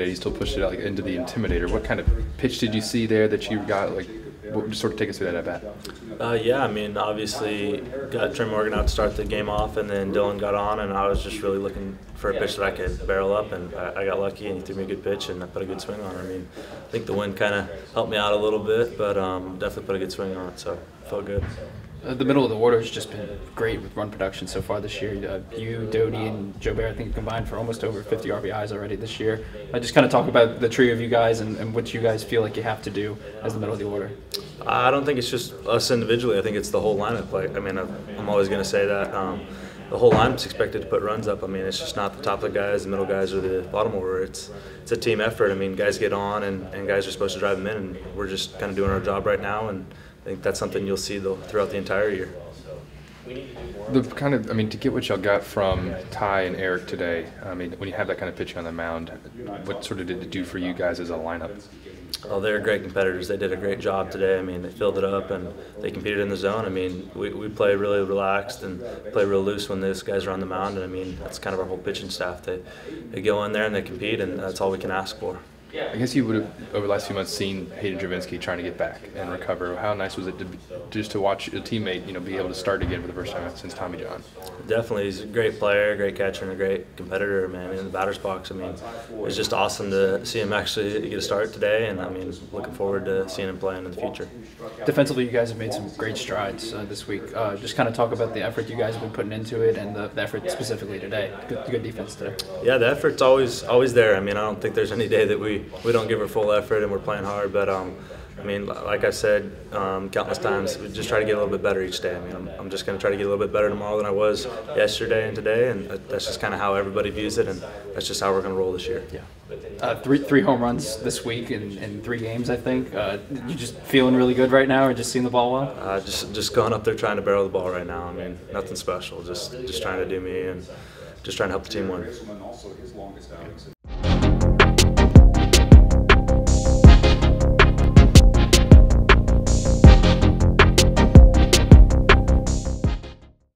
You still pushed it out like, into the intimidator. What kind of pitch did you see there that you got? Like, what, just sort of take us through that at bat. Uh, yeah, I mean, obviously got Tre' Morgan out to start the game off, and then Dylan got on, and I was just really looking for a pitch that I could barrel up, and I, I got lucky, and he threw me a good pitch, and I put a good swing on. I mean, I think the wind kind of helped me out a little bit, but um, definitely put a good swing on it, so felt good. Uh, the middle of the order has just been great with run production so far this year. Uh, you, Doughty, and Joe Bear, I think, combined for almost over 50 RBIs already this year. I just kind of talk about the trio of you guys and, and, what you guys feel like you have to do as the middle of the order. I don't think it's just us individually. I think it's the whole lineup. Like, I mean, I'm always going to say that. Um, the whole lineup's expected to put runs up. I mean, it's just not the top of the guys, the middle guys, or the bottom order. It's it's a team effort. I mean, guys get on, and, and guys are supposed to drive them in, and we're just kind of doing our job right now. And I think that's something you'll see though, throughout the entire year. The kind of, I mean, to get what y'all got from Ty and Eric today, I mean, when you have that kind of pitching on the mound, what sort of did it do for you guys as a lineup? Oh, they're great competitors. They did a great job today. I mean, they filled it up and they competed in the zone. I mean, we, we play really relaxed and play real loose when those guys are on the mound. And I mean, that's kind of our whole pitching staff. They, they go in there and they compete, and that's all we can ask for. I guess you would have over the last few months seen Hayden Travinski trying to get back and recover. How nice was it to be, just to watch a teammate, you know, be able to start again for the first time since Tommy John? Definitely, he's a great player, a great catcher, and a great competitor, man. In the batter's box, I mean, it's just awesome to see him actually get a start today, and I mean, looking forward to seeing him playing in the future. Defensively, you guys have made some great strides uh, this week. Uh, just kind of talk about the effort you guys have been putting into it, and the, the effort specifically today. Good, good defense today. Yeah, the effort's always always there. I mean, I don't think there's any day that we we don't give our full effort and we're playing hard. But um, I mean, like I said um, countless times, we just try to get a little bit better each day. I mean, I'm, I'm just going to try to get a little bit better tomorrow than I was yesterday and today, and that's just kind of how everybody views it, and that's just how we're going to roll this year. Yeah. Uh, three three home runs this week in, in three games, I think. Uh, you just feeling really good right now, or just seeing the ball well? Uh, just just going up there trying to barrel the ball right now. I mean, nothing special. Just just trying to do me and just trying to help the team win.